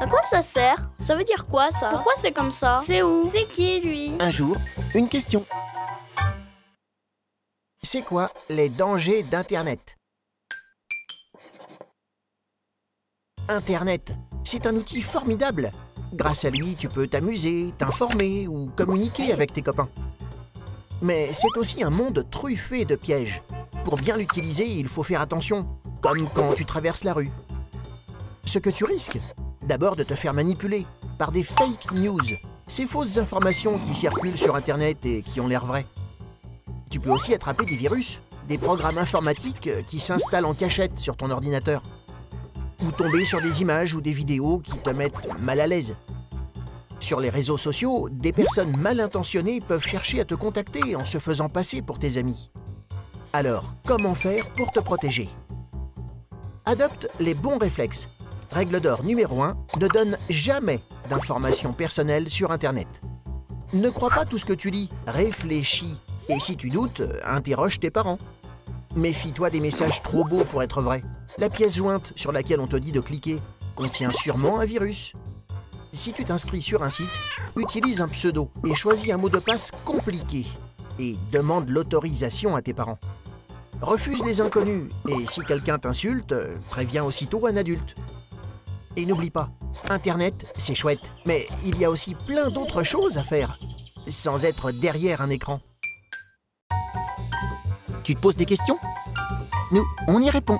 À quoi ça sert? Ça veut dire quoi ça? Pourquoi c'est comme ça? C'est où? C'est qui lui? Un jour, une question. C'est quoi les dangers d'Internet? Internet, c'est un outil formidable. Grâce à lui, tu peux t'amuser, t'informer ou communiquer avec tes copains. Mais c'est aussi un monde truffé de pièges. Pour bien l'utiliser, il faut faire attention, comme quand tu traverses la rue. Ce que tu risques, d'abord de te faire manipuler par des fake news, ces fausses informations qui circulent sur Internet et qui ont l'air vraies. Tu peux aussi attraper des virus, des programmes informatiques qui s'installent en cachette sur ton ordinateur. Ou tomber sur des images ou des vidéos qui te mettent mal à l'aise. Sur les réseaux sociaux, des personnes mal intentionnées peuvent chercher à te contacter en se faisant passer pour tes amis. Alors, comment faire pour te protéger? Adopte les bons réflexes. Règle d'or numéro 1, ne donne jamais d'informations personnelles sur Internet. Ne crois pas tout ce que tu lis, réfléchis. Et si tu doutes, interroge tes parents. Méfie-toi des messages trop beaux pour être vrais. La pièce jointe sur laquelle on te dit de cliquer contient sûrement un virus. Si tu t'inscris sur un site, utilise un pseudo et choisis un mot de passe compliqué. Et demande l'autorisation à tes parents. Refuse les inconnus et si quelqu'un t'insulte, préviens aussitôt un adulte. Et n'oublie pas, Internet, c'est chouette, mais il y a aussi plein d'autres choses à faire, sans être derrière un écran. Tu te poses des questions? Nous, on y répond.